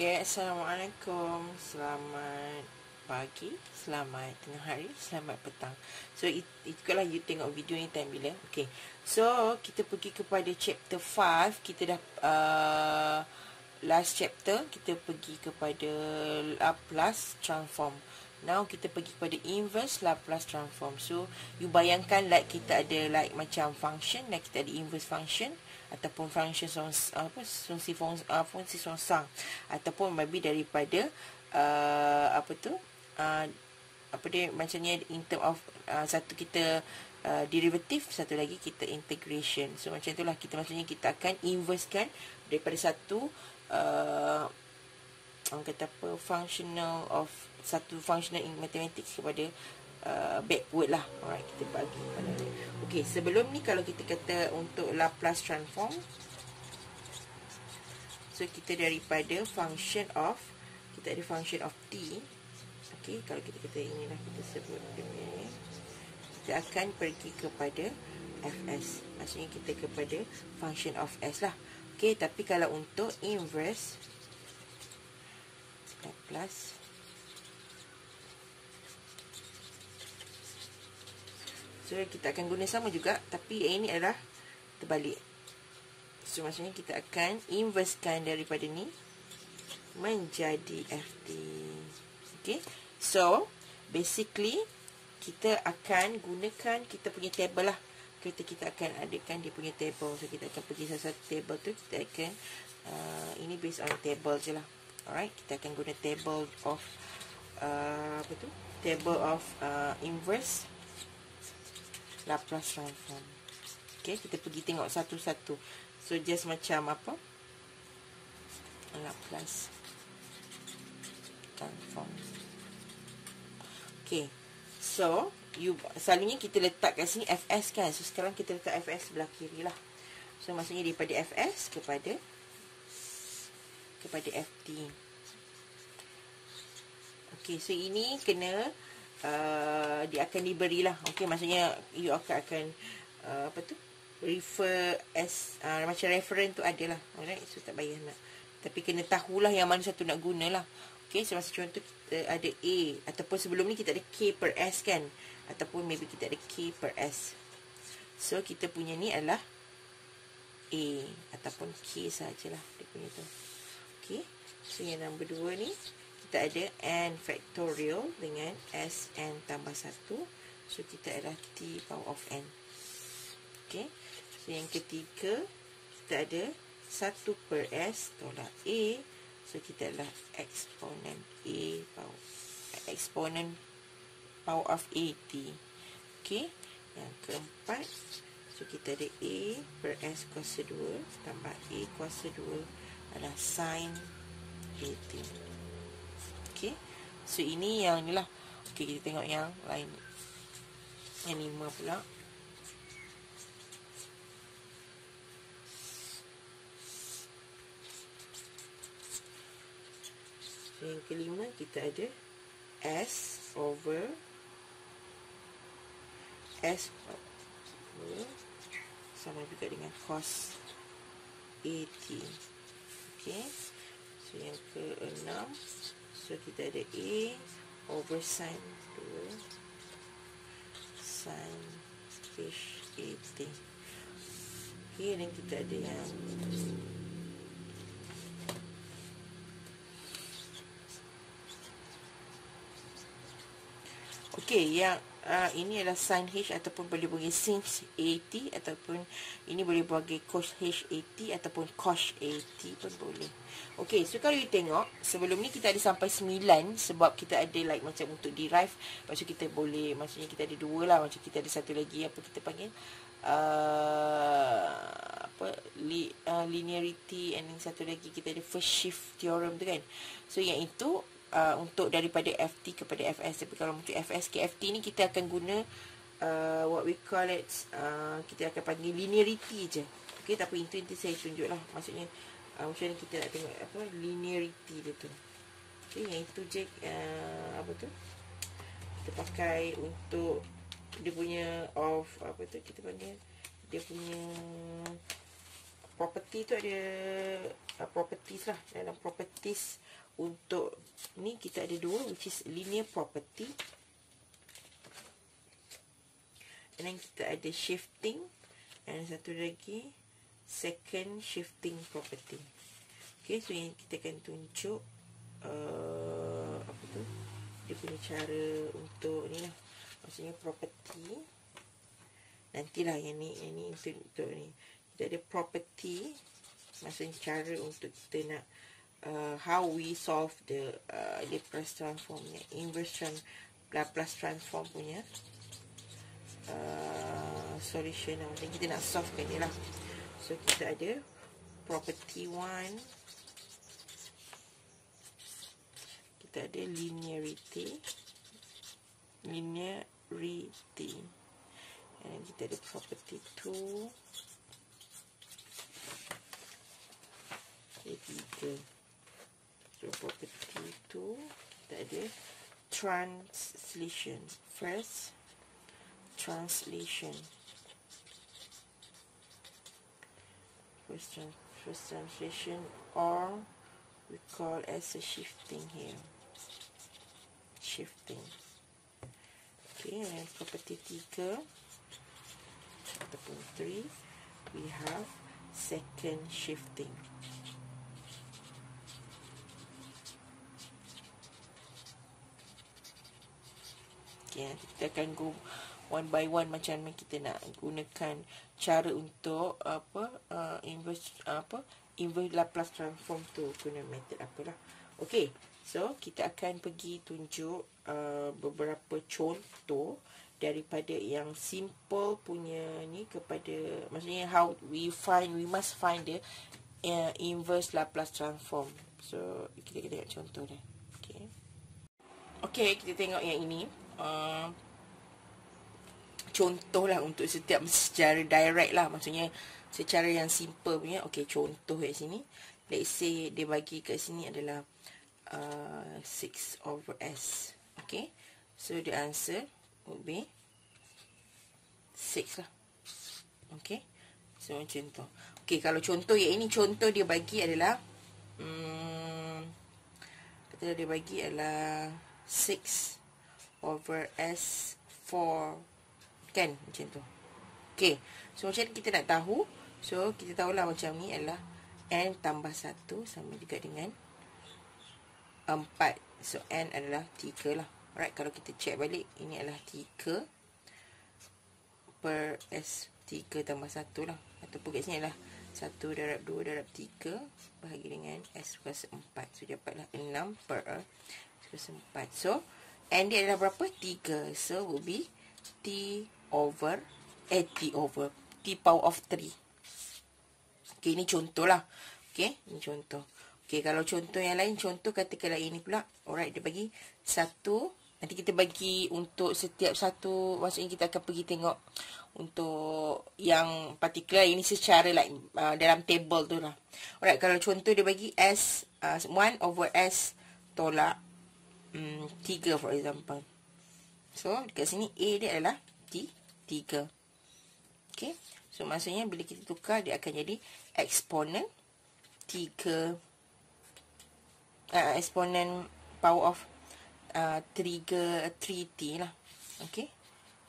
Okay, Assalamualaikum. Selamat pagi Selamat tengah hari Selamat petang. So, it, itulah you tengok video ni time bila? Okay, so kita pergi kepada chapter 5 Kita dah uh, Last chapter. Kita pergi kepada Laplace transform. Now kita pergi kepada inverse Laplace transform. So, you bayangkan like kita ada like macam function Like kita ada inverse function ataupun function sons apa fungsi fungsi, uh, fungsi songsang ataupun maybe daripada uh, apa tu uh, apa dia macamnya in term of uh, satu kita uh, derivative satu lagi kita integration. So macam itulah kita maksudnya kita akan inversekan daripada satu uh, orang kata apa functional of satu functional in mathematics kepada uh, backward lah. Alright kita bagi pada okey sebelum ni kalau kita kata untuk Laplace transform so kita daripada function of kita ada function of t. Okey kalau kita kata inilah kita sebut dia kita akan pergi kepada fs maksudnya kita kepada function of s lah. Okey tapi kalau untuk inverse Laplace So kita akan guna sama juga Tapi yang ini adalah terbalik. So maksudnya kita akan inversekan daripada ni Menjadi FT Okay So basically Kita akan gunakan kita punya table lah. Kita kita akan adakan dia punya table. So kita akan pergi salah satu table tu Kita akan uh, Ini based on table je lah. Alright? Kita akan guna table of uh, Apa tu? Table of uh, inverse Laplace transform. Okay, kita pergi tengok satu-satu. So, just macam apa? Laplace transform. Okay. So, you selalunya kita letak kat sini Fs kan. So, sekarang kita letak Fs sebelah kiri lah. So, maksudnya daripada Fs kepada kepada Ft. Okay, so ini kena uh, dia akan diberilah okey maksudnya you akan akan uh, apa tu? Refer as uh, macam reference tu adalah alright so tak payah nak. Tapi kena tahulah yang mana satu nak gunalah okey so masa contoh kita ada a ataupun sebelum ni kita ada k per s kan? Ataupun maybe kita ada k per s. So kita punya ni adalah a ataupun k sajalah dia punya tu. Okey so yang nombor dua ni kita ada n factorial dengan s n tambah 1. So, kita ada t power of n. Okay. So, yang ketiga, kita ada 1 per s tolak a. So, kita adalah eksponen a power. Eksponen power of a t. Okay. Yang keempat, so kita ada a per s kuasa 2 tambah a kuasa 2 adalah sin a t. Okey. So ini yang inilah. Okey kita tengok yang lain. Yang lima pula. Yang kelima kita ada S over S over sama juga dengan cos AT. Okey. So yang keenam So kita ada A over sin 2 sin fish 80. Okay, dan kita ada yang Okay, yang uh, ini adalah sin H ataupun boleh bagi sin 80 ataupun ini boleh bagi cos H 80 ataupun cos 80 pun boleh. Okey, so kalau you tengok sebelum ni kita ada sampai 9 sebab kita ada like macam untuk derive macam kita boleh maksudnya kita ada dua lah macam kita ada satu lagi apa kita panggil uh, apa li, uh, linearity and satu lagi kita ada first shift theorem tu kan. So yang itu uh, untuk daripada FT kepada FS tapi kalau untuk FS ke FT ni kita akan guna uh, what we call it uh, kita akan panggil linearity je. Okey tapi itu nanti saya tunjuklah maksudnya uh, macam ni kita nak tengok apa linearity dia tu. Okey yang itu je uh, apa tu? Kita pakai untuk dia punya of apa tu kita panggil? Dia punya property tu ada uh, properties lah. Dalam properties untuk ni kita ada dua which is linear property. And then kita ada shifting. And satu lagi second shifting property. Okay so yang kita akan tunjuk uh, apa tu? Dia punya cara untuk ni lah. Maksudnya property. Nantilah yang ni yang ni untuk, untuk ni. Kita ada property. Maksudnya cara untuk kita nak uh, how we solve the uh, Laplace transform punya inverse trans Laplace transform punya uh, solution yang penting. Kita nak solve kan ni lah. So kita ada property 1 kita ada linearity linearity. And kita ada property 2 Okay. property 2 that is translation. First translation. First, first translation or we call as a shifting here. Shifting. Okay and property 3 chapter 3 we have second shifting. Okay, kita akan go one by one macam mana kita nak gunakan cara untuk apa uh, inverse apa inverse Laplace transform tu guna method apalah. Okey. So kita akan pergi tunjuk uh, beberapa contoh daripada yang simple punya ni kepada maksudnya how we find we must find the uh, inverse Laplace transform. So kita tengok contoh dia. Okey. Okey, kita tengok yang ini. Uh, contoh lah untuk setiap secara direct lah. Maksudnya secara yang simple punya okey contoh kat sini. Let's say dia bagi kat sini adalah uh, 6 over s. Okey? So the answer would be 6 lah. Okey? So macam tu okey kalau contoh yang ini contoh dia bagi adalah hmm, kata dia bagi adalah 6 over s 4 Kan macam tu. Okay So macam ni kita nak tahu So kita tahulah macam ni adalah N tambah 1 sama juga dengan 4 So N adalah 3 lah. Alright kalau kita check balik Ini adalah 3 Per S 3 tambah 1 lah. Ataupun kat sini adalah 1 darab 2 darab 3 Bahagi dengan S kuasa 4 So dapatlah 6 per S kuasa 4 So N dia adalah berapa? 3 So will be T over eh, T over. T power of 3 Okay, ini contoh lah. Okay, ini contoh. Okay, kalau contoh yang lain Contoh katakanlah ini pula. Alright, dia bagi Satu. Nanti kita bagi untuk setiap satu. Maksudnya kita akan pergi tengok Untuk yang particular. Ini secara like uh, dalam table tu lah. Alright, kalau contoh dia bagi S uh, 1 over S Tolak um, 3 for example So, dekat sini A dia adalah T 3. Okay. So, maksudnya bila kita tukar, dia akan jadi eksponen 3. Uh, eksponen power of uh, 3, 3T lah. Okay.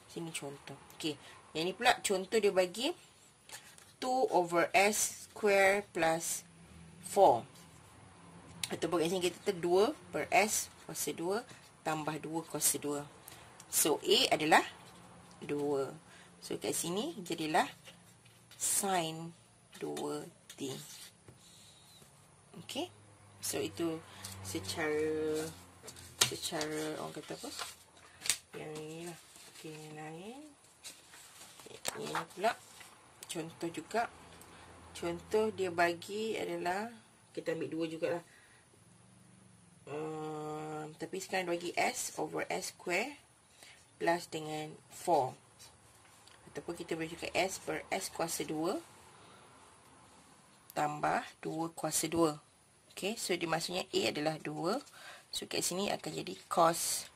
Sini contoh. Okay. Yang ni pula contoh dia bagi 2 over S square plus 4. Ataupun kat sini kita 2 per S kuasa 2 tambah 2 kuasa 2. So, A adalah 2. So kat sini jadilah sin 2t. Okey. So itu secara secara orang kata apa? Yang ini lah. Okey, yang lain. Ini pula contoh juga. Contoh dia bagi adalah kita ambil dua jugalah. Um, tapi sekarang bagi S over S square plus dengan 4 ataupun kita boleh juga S per S kuasa 2 tambah 2 kuasa 2 ok so dia maksudnya A adalah 2 so kat sini akan jadi cos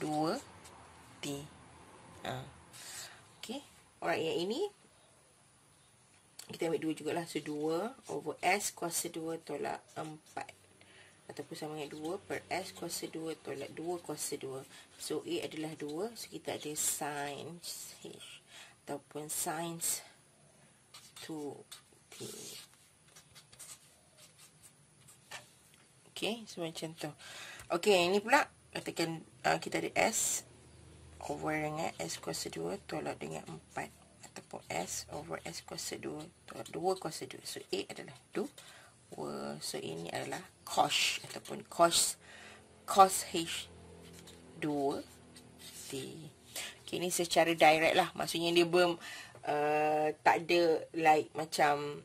2 T ha. ok alright yang ini kita ambil 2 jugalah. So, 2 over S kuasa 2 tolak 4. Ataupun sama dengan 2 per S kuasa 2 tolak 2 kuasa 2. So, A adalah 2. So, kita ada sin H. Ataupun sin 2T. Okay, so macam tu. Okay, ini pula. Katakan uh, kita ada S over dengan S kuasa 2 tolak dengan 4 ataupun S over S kuasa 2 2 kuasa 2 so A adalah 2 so ini adalah cos ataupun cos cos H 2 T. Okay, ini secara direct lah. Maksudnya dia belum uh, tak ada like macam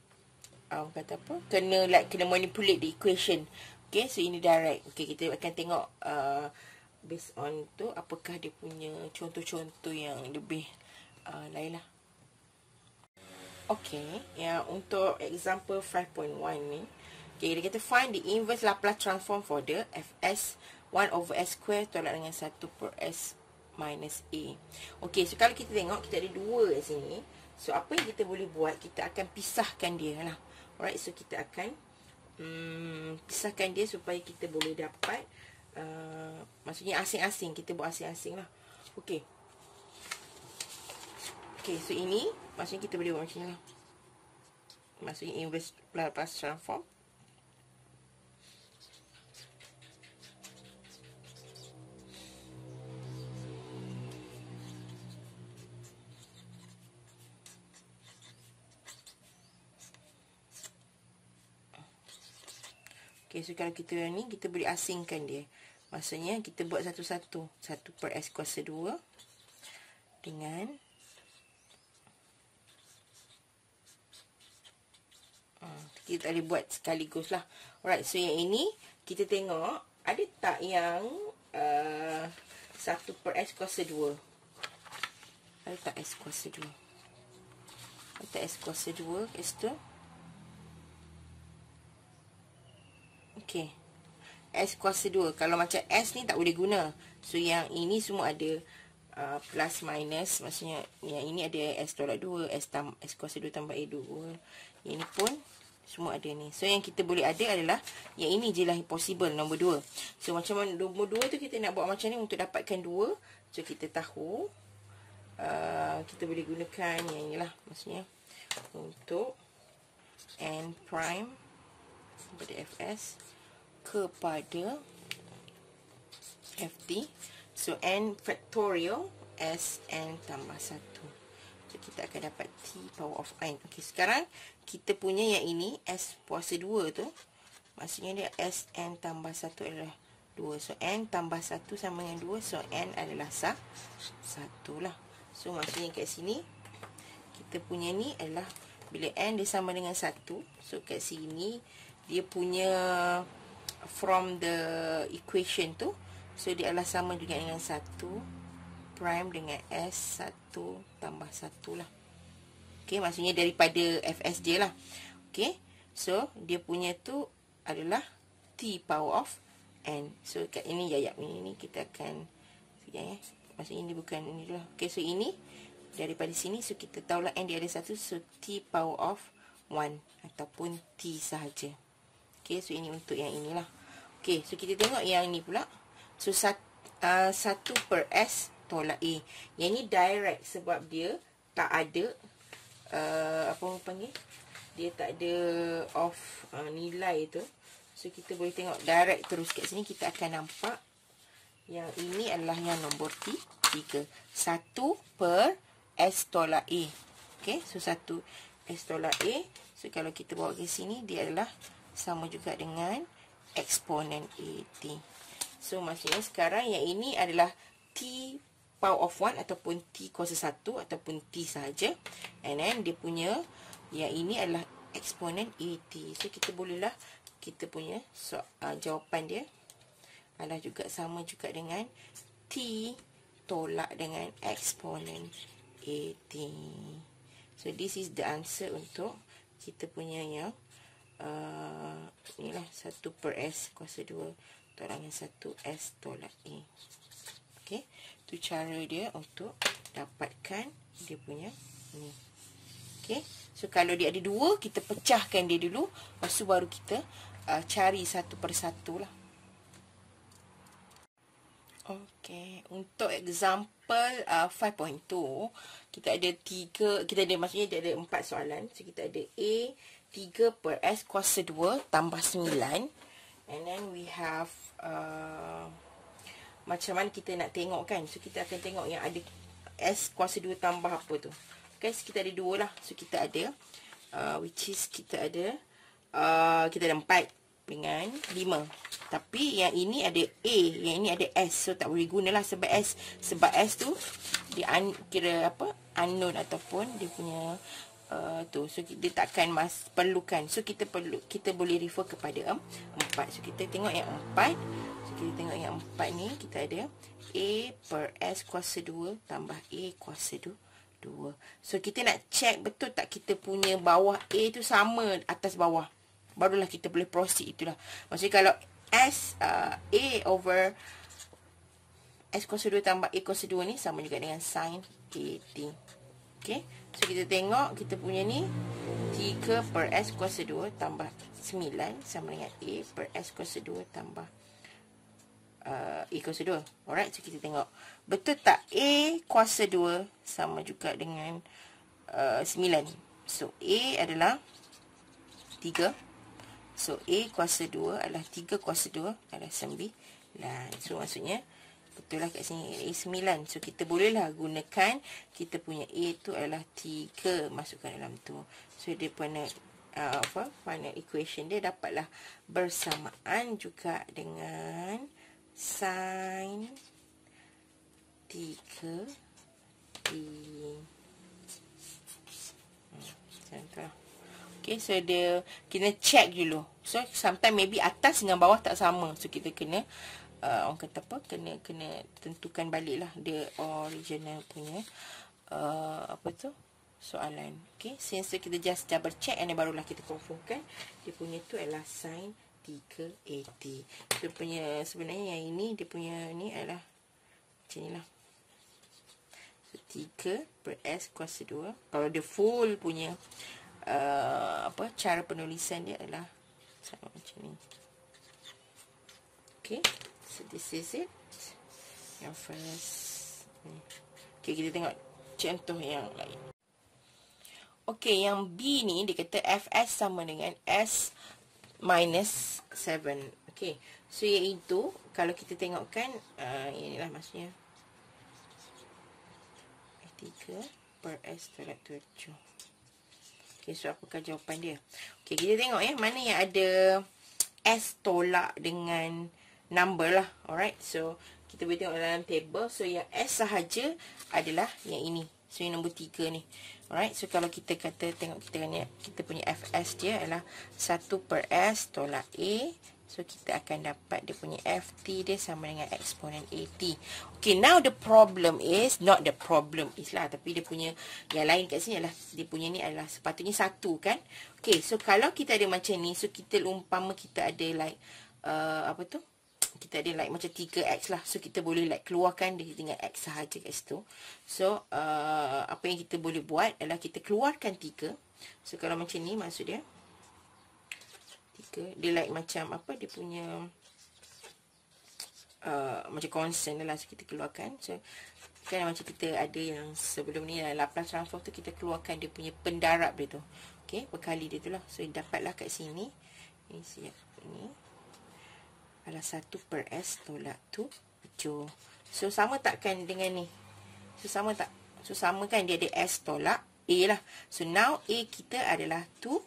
um, kata apa? Kena like kena manipulate the equation. Okay so ini direct. Okay kita akan tengok uh, based on tu apakah dia punya contoh-contoh yang lebih uh, lain lah. Okay, ya untuk example 5.1 ni, okay, dia kata find the inverse Laplace transform for the fs 1 over s square tolak dengan 1 per s minus a. Okay, so kalau kita tengok, kita ada dua di sini. So, apa yang kita boleh buat, kita akan pisahkan dia lah. Alright, so kita akan um, pisahkan dia supaya kita boleh dapat, uh, maksudnya asing-asing, kita buat asing-asing lah. Okay. Okay, so ini Maksudnya kita boleh buat macam ni lah. Maksudnya inverse plus transform. Okay, so kalau kita ni, kita boleh asingkan dia. Maksudnya, kita buat satu-satu. Satu per S kuasa 2. Dengan kita tak boleh buat sekaligus lah. Alright, so yang ini kita tengok ada tak yang uh, 1 per S kuasa 2? Ada tak S kuasa 2? Ada tak S kuasa 2 kat situ? Okay. S kuasa 2. Kalau macam S ni tak boleh guna. So yang ini semua ada uh, plus minus. Maksudnya yang ini ada S tolak 2. S, tam, S kuasa 2 tambah A2. Ini pun semua ada ni. So, yang kita boleh ada adalah yang ini je lah possible, nombor dua. So, macam mana nombor dua tu kita nak buat macam ni untuk dapatkan dua. So, kita tahu uh, kita boleh gunakan yang ni lah. Maksudnya, untuk n prime kepada fs kepada ft. So, n factorial s n tambah satu. So, kita akan dapat T power of n. Okey, sekarang kita punya yang ini S puasa 2 tu. Maksudnya dia S n tambah 1 adalah 2. So, N tambah 1 sama dengan 2. So, N adalah sah 1 lah. So, maksudnya kat sini, kita punya ni adalah bila N dia sama dengan 1. So, kat sini, dia punya from the equation tu. So, dia adalah sama juga dengan 1 prime dengan S 1 tambah 1 lah. Okay, maksudnya daripada Fs dia lah. Okay, so dia punya tu adalah T power of N. So kat ini ya, ya ini, kita akan sekejap ya. Maksudnya ini bukan ini lah. Okay, so ini daripada sini. So kita tahulah N dia ada satu. So T power of 1 ataupun T sahaja. Okay, so ini untuk yang inilah. Okay, so kita tengok yang ini pula. So sat, uh, satu per S tolak A. Yang ni direct sebab dia tak ada uh, apa orang panggil? Dia tak ada off uh, nilai tu. So kita boleh tengok direct terus kat sini kita akan nampak yang ini adalah yang nombor T 3. 1 per S tolak A. Okay, so 1 S tolak A. So kalau kita bawa ke sini dia adalah sama juga dengan eksponen AT. So maksudnya sekarang yang ini adalah T power of 1 ataupun T kuasa 1 ataupun T sahaja. And then dia punya yang ini adalah eksponen AT. So kita bolehlah kita punya so, uh, jawapan dia adalah juga sama juga dengan T tolak dengan eksponen AT. So this is the answer untuk kita punya yang uh, inilah 1 per S kuasa 2 tolak dengan 1 S tolak A. Okay. Itu cara dia untuk dapatkan dia punya ni. Okay. So kalau dia ada dua, kita pecahkan dia dulu. Lepas tu baru kita uh, cari satu persatu lah. Okay. Untuk example uh, 5.2, kita ada tiga, kita ada maksudnya dia ada empat soalan. So kita ada A, 3 per S kuasa 2 tambah 9. And then we have uh, macam mana kita nak tengok kan. So kita akan tengok yang ada S kuasa 2 tambah apa tu. Guys, kita ada dua lah. So, kita ada, uh, which is kita ada, uh, kita ada empat dengan lima. Tapi, yang ini ada A, yang ini ada S. So, tak boleh guna lah sebab S. Sebab S tu, dia un, kira apa, unknown ataupun dia punya, uh, tu. So dia takkan mas perlukan. So kita perlu kita boleh refer kepada um, empat. So kita tengok yang empat. So kita tengok yang empat ni kita ada a per s kuasa 2 tambah a kuasa 2 So kita nak check betul tak kita punya bawah A tu sama atas bawah? Barulah kita boleh proceed itulah. Maksudnya kalau S uh, A over S kuasa 2 tambah A kuasa 2 ni Sama juga dengan sin A T. Okay. So kita tengok kita punya ni 3 per S kuasa 2 tambah 9 sama dengan A per S kuasa 2 tambah uh, A kuasa 2. Alright. So kita tengok. Betul tak A kuasa 2 sama juga dengan uh, 9. So A adalah 3. So A kuasa 2 adalah 3 kuasa 2 adalah 9. So maksudnya betul lah kat sini A 9. So, kita bolehlah gunakan kita punya A tu adalah 3 masukkan dalam tu. So, dia punya uh, apa final equation dia dapatlah bersamaan juga dengan sin 3 D. Hmm, okay, so dia kena check dulu. So, sometimes maybe atas dengan bawah tak sama. So, kita kena, uh, orang kata apa, kena kena tentukan balik lah dia original punya, uh, apa tu, soalan. Okay, since kita just double check and barulah kita confirmkan, dia punya tu adalah sin 380. Dia punya sebenarnya yang ini dia punya ni adalah macam inilah. So 3 per S kuasa 2. Kalau dia full punya uh, apa cara penulisan dia adalah sama macam ni. Okay. So this is it. Yang first. Okay, kita tengok contoh yang lain. Okay, yang B ni dia kata FS sama dengan S minus 7. Okay. So, iaitu, kalau kita tengokkan, uh, inilah maksudnya. 3 per S tolak 7. Okay, so apakah jawapan dia? Okay, kita tengok ya. Mana yang ada S tolak dengan number lah. Alright, so kita boleh tengok dalam table. So, yang S sahaja adalah yang ini. So, yang nombor 3 ni. Alright, so kalau kita kata tengok kita kan kita punya FS dia adalah 1 per S tolak A. So kita akan dapat dia punya FT dia sama dengan eksponen AT. Okay, now the problem is, not the problem is lah. Tapi dia punya, yang lain kat sini adalah, dia punya ni adalah sepatutnya satu kan. Okay, so kalau kita ada macam ni, so kita umpama kita ada like, uh, apa tu? Kita ada like macam 3x lah. So, kita boleh like keluarkan dia dengan x sahaja kat situ. So, uh, apa yang kita boleh buat adalah kita keluarkan 3. So, kalau macam ni maksud dia. 3. Dia like macam apa dia punya uh, macam constant lah. So, kita keluarkan. So, kan macam kita ada yang sebelum ni lah. Laplace transform tu kita keluarkan dia punya pendarab dia tu. Okay, berkali dia tu lah. So, dapatlah kat sini. Ini siap. Ini adalah 1 per S tolak 7. So, sama takkan dengan ni? So, sama tak? So, sama kan dia ada S tolak A lah. So, now A kita adalah 7.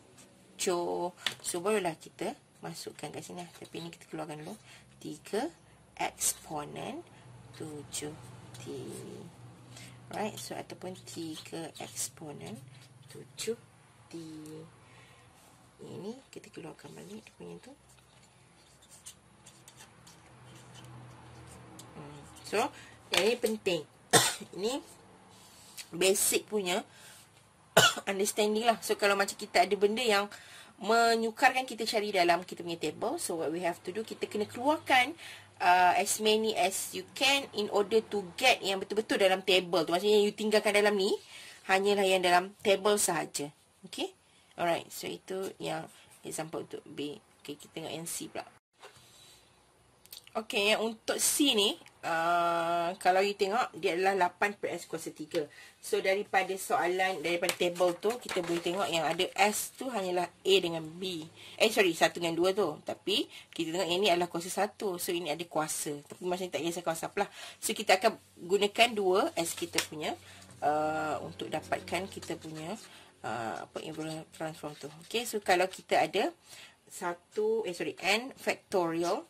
So, barulah kita masukkan kat sini. Lah. Tapi ni kita keluarkan dulu. 3 eksponen 7T. Right? So, ataupun 3 eksponen 7T. Ini kita keluarkan balik. Dia punya tu. So, yang ini penting. ini basic punya understanding lah. So, kalau macam kita ada benda yang menyukarkan kita cari dalam kita punya table. So, what we have to do, kita kena keluarkan uh, as many as you can in order to get yang betul-betul dalam table tu. Maksudnya, you tinggalkan dalam ni. hanyalah yang dalam table sahaja. Okay. Alright. So, itu yang example untuk B. Okay, kita tengok yang C pula. Okay, yang untuk C ni, uh, kalau you tengok, dia adalah 8 per S kuasa 3. So, daripada soalan, daripada table tu, kita boleh tengok yang ada S tu hanyalah A dengan B. Eh, sorry, 1 dengan 2 tu. Tapi, kita tengok yang ni adalah kuasa 1. So, ini ada kuasa. Tapi, macam tak kisah kuasa apa lah. So, kita akan gunakan 2 S kita punya uh, untuk dapatkan kita punya uh, apa inverse transform tu. Okay, so kalau kita ada 1, eh sorry, N factorial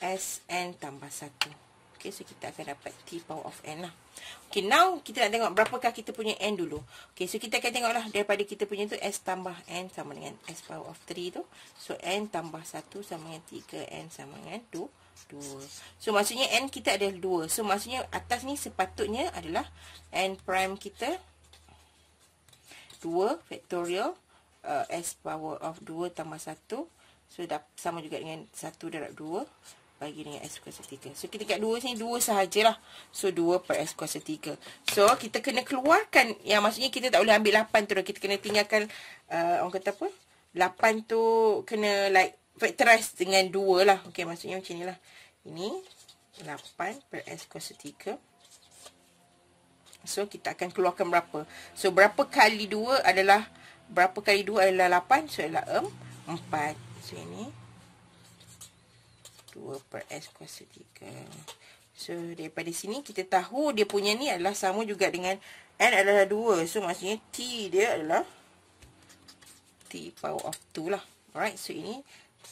Sn tambah 1. Okay, so kita akan dapat T power of N lah. Okay, now kita nak tengok berapakah kita punya N dulu. Okay, so kita akan tengok lah daripada kita punya tu S tambah N sama dengan S power of 3 tu. So, N tambah 1 sama dengan 3, N sama dengan 2. 2. So, maksudnya N kita ada 2. So, maksudnya atas ni sepatutnya adalah N prime kita 2 factorial uh, S power of 2 tambah 1. So, sama juga dengan 1 darab 2 bagi dengan S kuasa 3. So, kita kat 2 sini 2 sahajalah. So, 2 per S kuasa 3. So, kita kena keluarkan. Yang maksudnya kita tak boleh ambil 8 tu. Kita kena tinggalkan, uh, orang kata apa? 8 tu kena like factorize dengan 2 lah. Okay, maksudnya macam ni lah. Ini 8 per S kuasa 3. So, kita akan keluarkan berapa. So, berapa kali 2 adalah, berapa kali 2 adalah 8. So, adalah 4. So, ini 2 per S kuasa 3. So, daripada sini kita tahu dia punya ni adalah sama juga dengan N adalah 2. So, maksudnya T dia adalah T power of 2 lah. Alright, so ini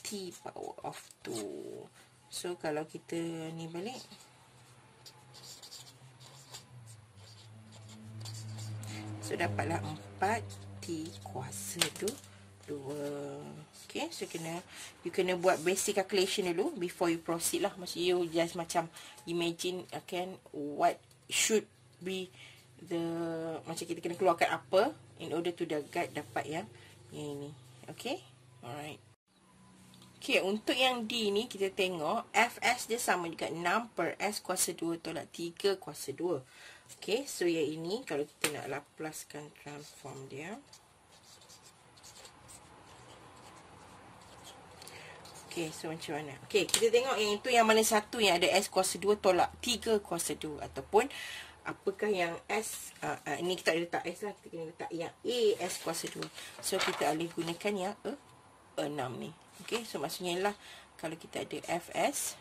T power of 2. So, kalau kita ni balik. So, dapatlah 4 T kuasa 2. 2. Okay, so kena you kena buat basic calculation dulu before you proceed lah. Maksudnya you just macam imagine akan what should be the macam kita kena keluarkan apa in order to the guide dapat yang ini. Okay, alright. Okay, untuk yang D ni kita tengok Fs dia sama juga 6 per S kuasa 2 tolak 3 kuasa 2. Okay, so yang ini kalau kita nak laplaskan transform dia. Okey, so macam mana? Okey, kita tengok yang itu yang mana satu yang ada S kuasa 2 tolak 3 kuasa 2. Ataupun, apakah yang S, uh, uh, ini kita letak S lah. Kita kena letak yang A S kuasa 2. So, kita boleh gunakan yang E, E6 ni. Okey, so maksudnya lah, kalau kita ada Fs.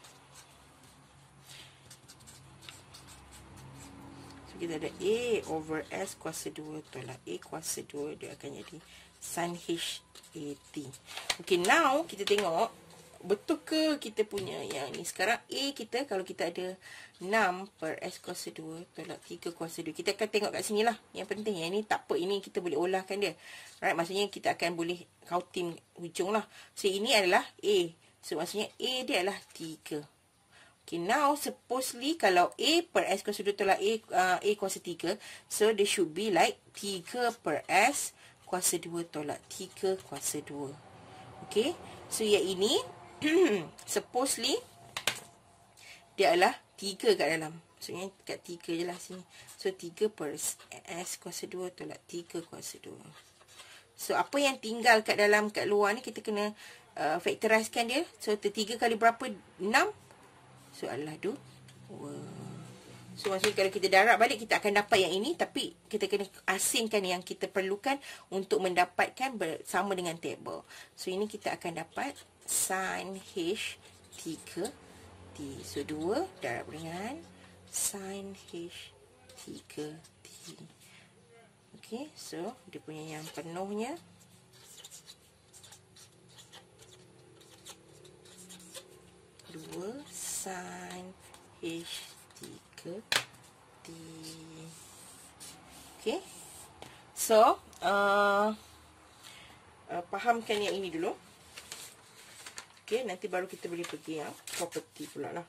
So, kita ada A over S kuasa 2 tolak A kuasa 2. Dia akan jadi sin H A T. Okey, now kita tengok betul ke kita punya yang ni? Sekarang A kita kalau kita ada 6 per S kuasa 2 tolak 3 kuasa 2 kita akan tengok kat sini lah. Yang penting yang ni tak apa ini kita boleh olahkan dia. Right maksudnya kita akan boleh counting hujung lah. So ini adalah A. So maksudnya A dia adalah 3 Okay, now supposedly kalau A per S kuasa 2 tolak A, uh, A kuasa 3, so there should be like 3 per S kuasa 2 tolak 3 kuasa 2. Okay, so yang ini supposedly dia adalah 3 kat dalam. Maksudnya kat 3 je lah sini. So 3 per S kuasa 2 tolak 3 kuasa 2. So apa yang tinggal kat dalam kat luar ni kita kena uh, factorizekan dia. So 3 kali berapa? 6. So adalah 2. So maksudnya kalau kita darab balik kita akan dapat yang ini tapi kita kena asingkan yang kita perlukan untuk mendapatkan bersama dengan table. So ini kita akan dapat sin H 3 T. So, 2 darab dengan sin H 3 T. Okay, so dia punya yang penuhnya. Dua sin H tiga T. Okay. So, uh, uh, fahamkan yang ini dulu. Okey, nanti baru kita boleh pergi yang property pula lah.